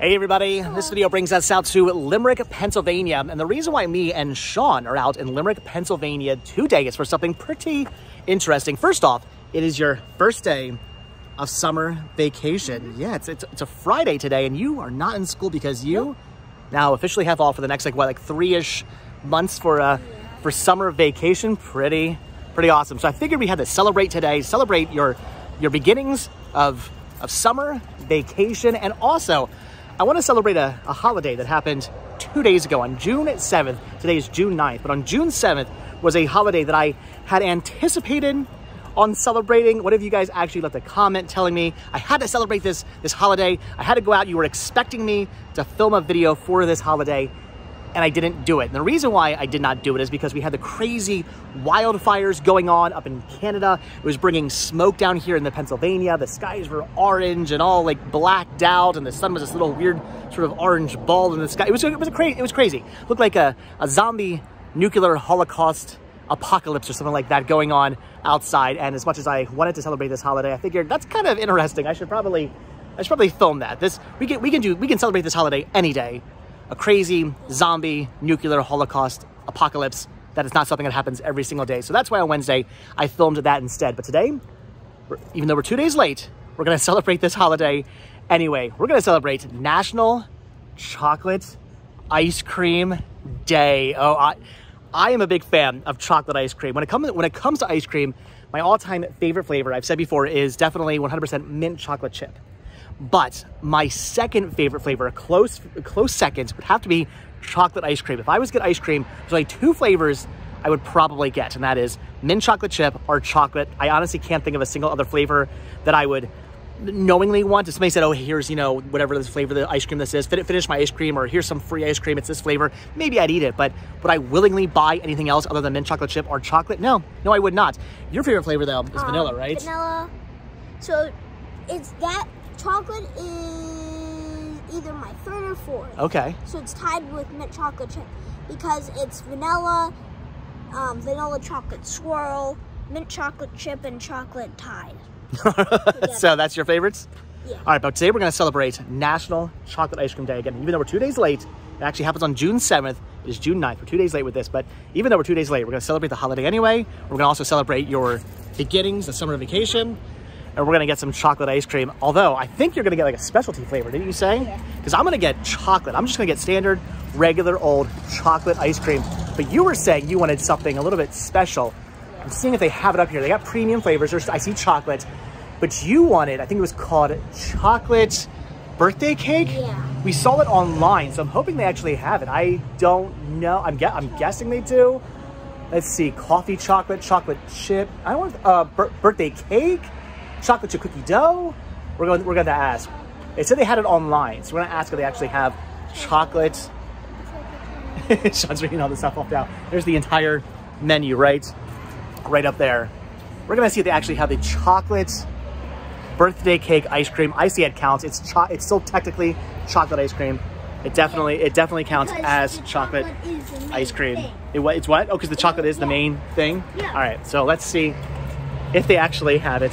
Hey everybody, this video brings us out to Limerick, Pennsylvania. And the reason why me and Sean are out in Limerick, Pennsylvania today is for something pretty interesting. First off, it is your first day of summer vacation. Yeah, it's, it's, it's a Friday today and you are not in school because you now officially have off for the next like what, like three-ish months for, uh, for summer vacation. Pretty, pretty awesome. So I figured we had to celebrate today, celebrate your, your beginnings of, of summer vacation and also I want to celebrate a, a holiday that happened two days ago on June 7th. Today is June 9th, but on June 7th was a holiday that I had anticipated on celebrating. What if you guys actually left a comment telling me I had to celebrate this, this holiday? I had to go out. You were expecting me to film a video for this holiday and I didn't do it. And the reason why I did not do it is because we had the crazy wildfires going on up in Canada. It was bringing smoke down here in the Pennsylvania. The skies were orange and all like blacked out, and the sun was this little weird sort of orange ball in the sky. It was it was crazy. It was crazy. It looked like a, a zombie nuclear holocaust apocalypse or something like that going on outside. And as much as I wanted to celebrate this holiday, I figured that's kind of interesting. I should probably I should probably film that. This we can we can do we can celebrate this holiday any day a crazy zombie nuclear holocaust apocalypse that is not something that happens every single day. So that's why on Wednesday I filmed that instead. But today, even though we're two days late, we're gonna celebrate this holiday anyway. We're gonna celebrate National Chocolate Ice Cream Day. Oh, I, I am a big fan of chocolate ice cream. When it comes when it comes to ice cream, my all-time favorite flavor, I've said before, is definitely 100% mint chocolate chip. But my second favorite flavor, a close, close second, would have to be chocolate ice cream. If I was to get ice cream, there's only two flavors I would probably get, and that is mint chocolate chip or chocolate. I honestly can't think of a single other flavor that I would knowingly want. If somebody said, oh, here's, you know, whatever this flavor the ice cream this is, finish my ice cream, or here's some free ice cream, it's this flavor, maybe I'd eat it. But would I willingly buy anything else other than mint chocolate chip or chocolate? No, no, I would not. Your favorite flavor, though, is um, vanilla, right? Vanilla. So it's that chocolate is either my third or fourth. Okay. So it's tied with mint chocolate chip because it's vanilla, um, vanilla chocolate swirl, mint chocolate chip, and chocolate tied. so that's your favorites? Yeah. All right, but today we're going to celebrate National Chocolate Ice Cream Day. Again, even though we're two days late, it actually happens on June 7th. It is June 9th. We're two days late with this, but even though we're two days late, we're going to celebrate the holiday anyway. We're going to also celebrate your beginnings, the summer vacation, and we're gonna get some chocolate ice cream. Although I think you're gonna get like a specialty flavor, didn't you say? Because yeah. I'm gonna get chocolate. I'm just gonna get standard, regular old chocolate ice cream. But you were saying you wanted something a little bit special. I'm seeing if they have it up here. They got premium flavors. There's, I see chocolate, but you wanted, I think it was called chocolate birthday cake. Yeah. We saw it online, so I'm hoping they actually have it. I don't know. I'm, I'm guessing they do. Let's see, coffee chocolate, chocolate chip. I want uh, birthday cake chocolate chip cookie dough? We're going, we're going to ask. They said they had it online, so we're going to ask if they actually have chocolate. Sean's reading all this stuff off now. There's the entire menu, right? Right up there. We're going to see if they actually have the chocolate birthday cake ice cream. I see it counts. It's cho it's still technically chocolate ice cream. It definitely it definitely counts because as chocolate, chocolate ice cream. It, it's what? Oh, because the chocolate is the main thing? Yeah. All right, so let's see if they actually have it.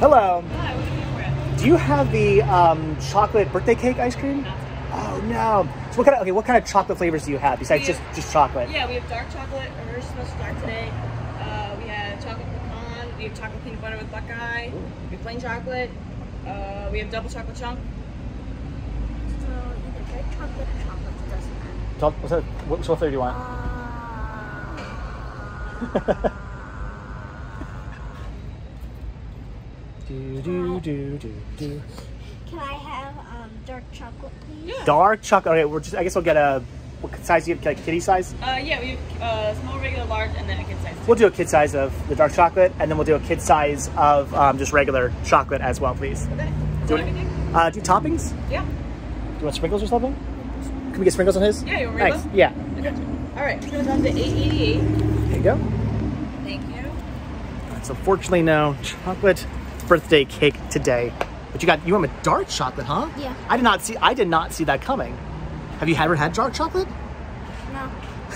Hello. Hi, Do you have the um, chocolate birthday cake ice cream? Oh no. So what kind of okay? What kind of chocolate flavors do you have besides have, just just chocolate? Yeah, we have dark chocolate. We're supposed to start today. Uh, we have chocolate pecan. We have chocolate peanut butter with Buckeye. Ooh. We have plain chocolate. Uh, we have double chocolate chunk. So either chocolate or chocolate doesn't matter. What's that? What, what flavor do you want? Uh... Do, do, do, do, do. Can I have um, dark chocolate, please? Yeah. Dark chocolate. Okay, we're just. I guess we'll get a. What size do you have? Like kitty size? Uh, yeah, we have uh, small, regular, large, and then a kid size. We'll do a kid size of the dark chocolate, and then we'll do a kid size of um, just regular chocolate as well, please. Okay. Do, you uh, do toppings? Yeah. Do you want sprinkles or something? Can we get sprinkles on his? Yeah, you want Thanks. Yeah. I got you. All right, so it's on to 888. There you go. Thank you. So fortunately, no chocolate birthday cake today. But you got you went with dark chocolate, huh? Yeah. I did not see I did not see that coming. Have you ever had dark chocolate? No.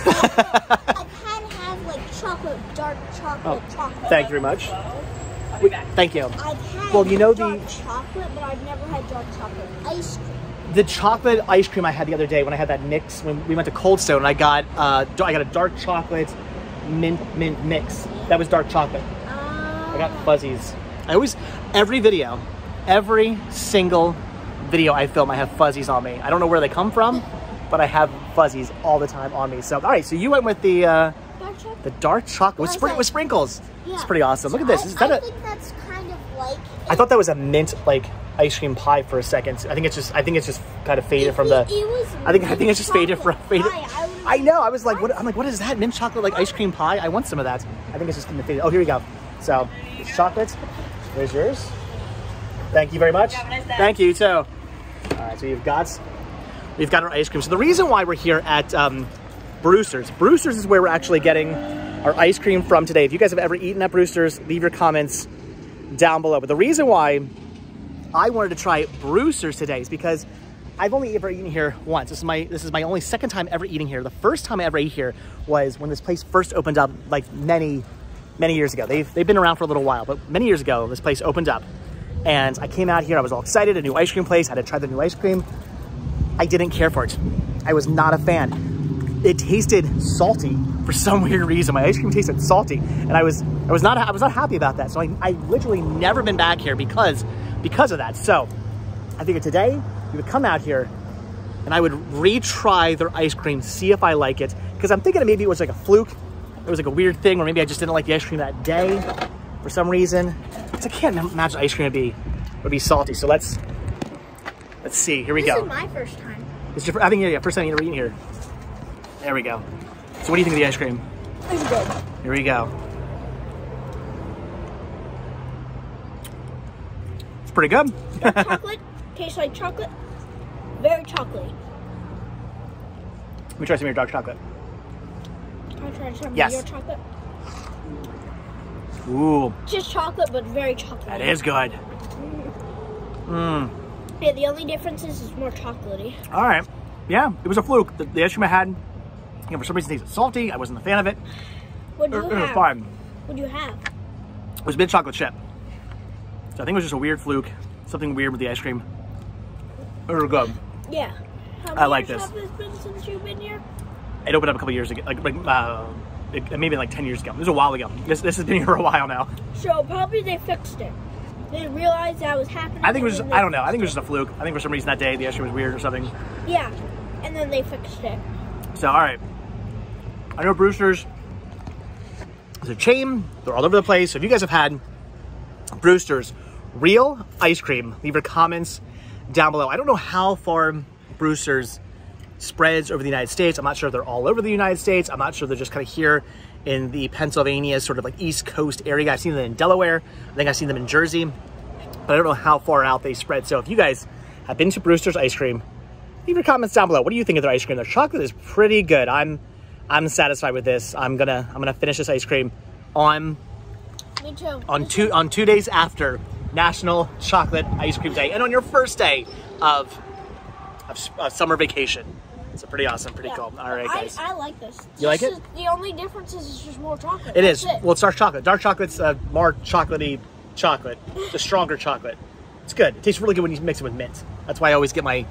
I can have like chocolate, dark chocolate, oh, chocolate. Thank you very much. I'll be back. Thank you. I've had Well, you know the- chocolate, but I've never had dark chocolate ice cream. The chocolate ice cream I had the other day when I had that mix when we went to Cold Stone, I got uh, I got a dark chocolate mint mint mix. That was dark chocolate. I got fuzzies. I always every video, every single video I film, I have fuzzies on me. I don't know where they come from, but I have fuzzies all the time on me. So all right, so you went with the uh, Dark chocolate. the dark chocolate with, sprin- with sprinkles. Yeah. It's pretty awesome. Look at this. I, Is that I a- think that's kind of like. I thought that was a mint like ice cream pie for a second. I think it's just I think it's just kind of faded from the. It, it was I think I think it's just faded from faded. I, I know. I was like, what? I'm like, what is that? Mint chocolate like ice cream pie? I want some of that. I think it's just gonna fade. Oh, here we go. So it's chocolate. There's yours. Thank you very much. Have a nice day. Thank you you too. All right, so we've got we've got our ice cream. So the reason why we're here at um, Bruster's, Bruster's is where we're actually getting our ice cream from today. If you guys have ever eaten at Bruster's, leave your comments down below. But the reason why I wanted to try Bruster's today is because I've only ever eaten here once. This is my this is my only second time ever eating here. The first time I ever ate here was when this place first opened up, like many many years ago. They've they've been around for a little while, but many years ago this place opened up, and I came out here. I was all excited. A new ice cream place. I had to try the new ice cream. I didn't care for it. I was not a fan. It tasted salty for some weird reason. My ice cream tasted salty, and I was I was not I was not happy about that. So I I literally never been back here because because of that. So I figured today we would come out here and I would retry their ice cream, see if I like it. Because I'm thinking maybe it was like a fluke. It was like a weird thing, or maybe I just didn't like the ice cream that day for some reason. I can't imagine ice cream would be would be salty. So let's let's see. Here we This go. is my first time. It's your, I think yeah, first time you're eating here. There we go. So what do you think of the ice cream? It's good. Here we go. It's pretty good. chocolate tastes like chocolate. Very chocolatey. Let me try some of your dark chocolate. I'll try some Yes. your chocolate. Ooh, Just chocolate, but very chocolatey. that is good. Mmm. Yeah, the only difference is it's more chocolatey. All right. Yeah, it was a fluke. The, the ice cream I had, you know, for some reason, it tasted salty. I wasn't a fan of it. What do it you was have? fine. What do you have? It was mint chocolate chip. So I think it was just a weird fluke. Something weird with the ice cream. It was good. Yeah. I like years this. have this been since you've been here? It opened up a couple years ago, like, like uh, it, maybe like 10 years ago. It was a while ago. This, this has been here for a while now. So probably they fixed it. They realized that was happening. I think it was, just, I don't know. I think it was just a fluke. I think for some reason that day the ice cream was weird or something. Yeah, and then they fixed it. So, all right. I know Bruster's is a chain. They're all over the place. So if you guys have had Bruster's real ice cream, leave your comments down below. I don't know how far Bruster's spreads over the United States. I'm not sure if they're all over the United States. I'm not sure they're just kind of here in the Pennsylvania sort of like East Coast area. I've seen them in Delaware. I think I've seen them in Jersey, but I don't know how far out they spread. So if you guys have been to Bruster's ice cream, leave your comments down below. What do you think of their ice cream? Their chocolate is pretty good. I'm I'm satisfied with this. I'm gonna I'm gonna finish this ice cream on Me too. on two on two days after National Chocolate Ice Cream Day and on your first day of of, of summer vacation. So pretty awesome, pretty yeah. cool. All right, I, guys. I like this. You like it? the only difference is it's just more chocolate. It is. That's Well, it's dark chocolate. Dark chocolate's uh, more chocolatey chocolate. The stronger chocolate. It's good. It tastes really good when you mix it with mint. That's why I always get my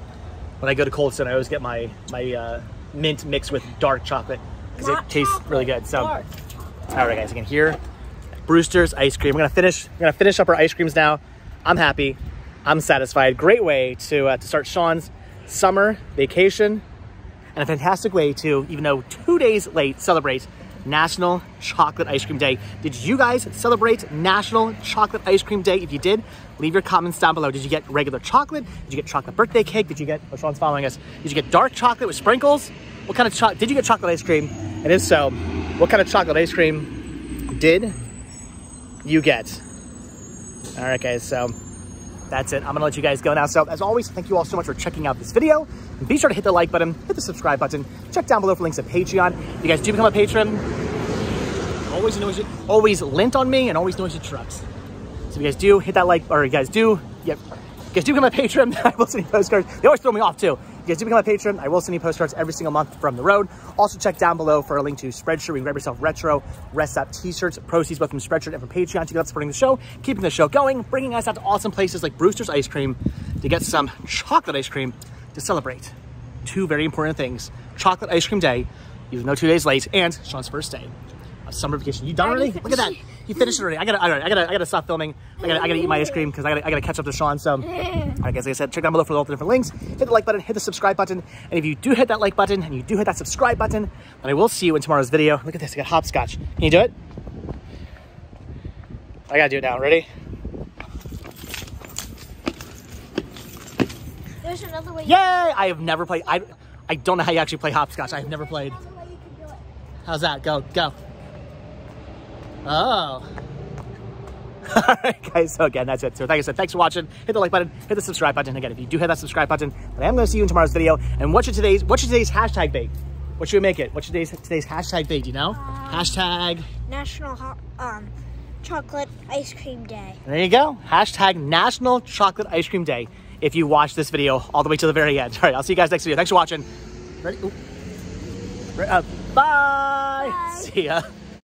when I go to Cold Stone. I always get my my uh, mint mixed with dark chocolate because it Not tastes chocolate, really good. So, dark. all right, guys, can hear Bruster's ice cream. We're gonna finish. We're gonna finish up our ice creams now. I'm happy. I'm satisfied. Great way to uh, to start Sean's summer vacation, and a fantastic way to, even though two days late, celebrate National Chocolate Ice Cream Day. Did you guys celebrate National Chocolate Ice Cream Day? If you did, leave your comments down below. Did you get regular chocolate? Did you get chocolate birthday cake? Did you get? Sean's following us. Did you get dark chocolate with sprinkles? What kind of chocolate? Did you get chocolate ice cream? And if so, what kind of chocolate ice cream did you get? All right, guys. So that's it. I'm gonna let you guys go now. So as always, thank you all so much for checking out this video. Be sure to hit the like button, hit the subscribe button. Check down below for links to Patreon. If you guys do become a patron, always noise it, always lint on me and always noisy trucks. So if you guys do hit that like, or you guys do, yep, you guys do become a patron, I will send you postcards. They always throw me off too. You guys do become a patron, I will send you postcards every single month from the road. Also, check down below for a link to Spreadshirt. You can grab yourself retro Rest Stop t-shirts, proceeds both from Spreadshirt and from Patreon to get supporting the show, keeping the show going, bringing us out to awesome places like Bruster's Ice Cream to get some chocolate ice cream to celebrate two very important things. Chocolate Ice Cream Day, even though two days late, and Sean's first day of summer vacation. You done already? Look at that. You finished already. I gotta, all right, I gotta, I gotta stop filming. I gotta, I gotta eat my ice cream because I gotta, I gotta catch up to Sean. So, all right, guys, like I said, check down below for all the different links. Hit the like button, hit the subscribe button, and if you do hit that like button and you do hit that subscribe button, then I will see you in tomorrow's video. Look at this, I got hopscotch. Can you do it? I gotta do it now. Ready? There's another way. Yay! I have never played. I, I don't know how you actually play hopscotch. I've never played. Another way you can do it. How's that? Go, go. Oh. All right, guys. So again, that's it. So like I said, thanks for watching. Hit the like button, hit the subscribe button. Again, if you do hit that subscribe button, I am going to see you in tomorrow's video. And what should today's what should today's hashtag be? What should we make it? What should today's today's hashtag be? Do you know? hashtag. National Ho- um, Chocolate Ice Cream Day. There you go. Hashtag National Chocolate Ice Cream Day. If you watch this video all the way to the very end. All right, I'll see you guys next video. Thanks for watching. Ready? Ooh. Uh, bye. Bye. See ya.